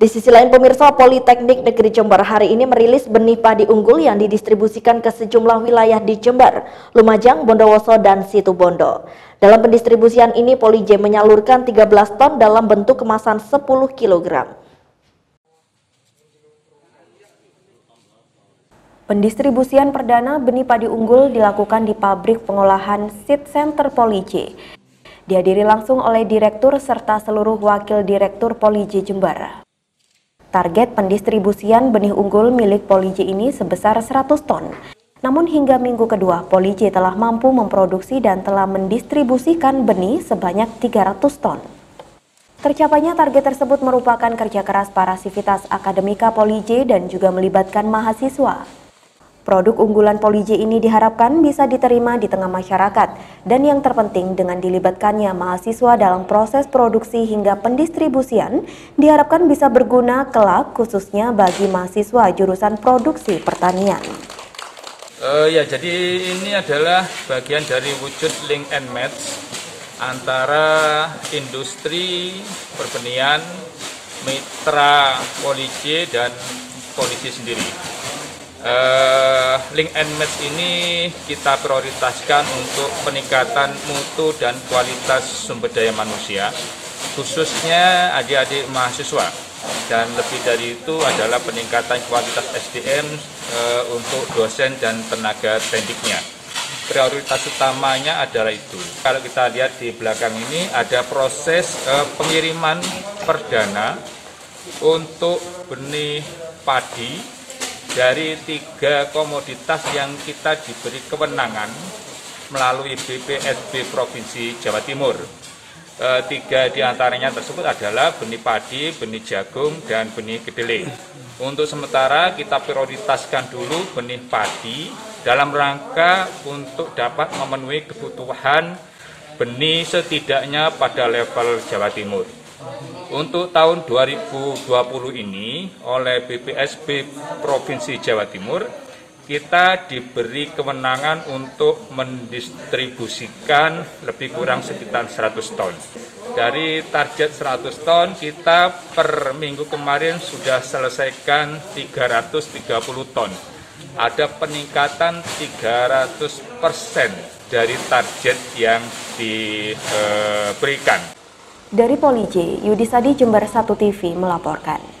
Di sisi lain pemirsa Politeknik Negeri Jember hari ini merilis benih padi unggul yang didistribusikan ke sejumlah wilayah di Jember, Lumajang, Bondowoso, dan Situbondo. Dalam pendistribusian ini Poli J menyalurkan 13 ton dalam bentuk kemasan 10 kg. Pendistribusian perdana benih padi unggul dilakukan di pabrik pengolahan Seed Center Poli J. Dihadiri langsung oleh Direktur serta seluruh Wakil Direktur Poli J Jember. Target pendistribusian benih unggul milik Polij ini sebesar 100 ton. Namun hingga minggu kedua, Polij telah mampu memproduksi dan telah mendistribusikan benih sebanyak 300 ton. Tercapainya target tersebut merupakan kerja keras para sivitas akademika Polij dan juga melibatkan mahasiswa. Produk unggulan Polij ini diharapkan bisa diterima di tengah masyarakat dan yang terpenting dengan dilibatkannya mahasiswa dalam proses produksi hingga pendistribusian diharapkan bisa berguna kelak khususnya bagi mahasiswa jurusan produksi pertanian. Uh, ya, jadi ini adalah bagian dari wujud link and match antara industri pertanian, mitra polisi dan polisi sendiri uh, link and match ini kita prioritaskan untuk peningkatan mutu dan kualitas sumber daya manusia khususnya adik-adik mahasiswa. Dan lebih dari itu adalah peningkatan kualitas SDM uh, eh, untuk dosen dan tenaga tekniknya. Prioritas utamanya adalah itu. Kalau kita lihat di belakang ini ada proses uh, pengiriman perdana untuk benih padi dari tiga komoditas yang kita diberi kewenangan melalui BPSB Provinsi Jawa Timur. E, tiga di antaranya tersebut adalah benih padi, benih jagung, dan benih kedelai. Untuk sementara kita prioritaskan dulu benih padi dalam rangka untuk dapat memenuhi kebutuhan benih setidaknya pada level Jawa Timur. Untuk tahun 2020 ini oleh BPSB Provinsi Jawa Timur kita diberi kewenangan untuk mendistribusikan lebih kurang sekitar 100 ton. Dari target 100 ton kita per minggu kemarin sudah selesaikan 330 ton. Ada peningkatan 300 persen dari target yang diberikan. Dari Poli J, Yudisadi Jember 1 TV melaporkan.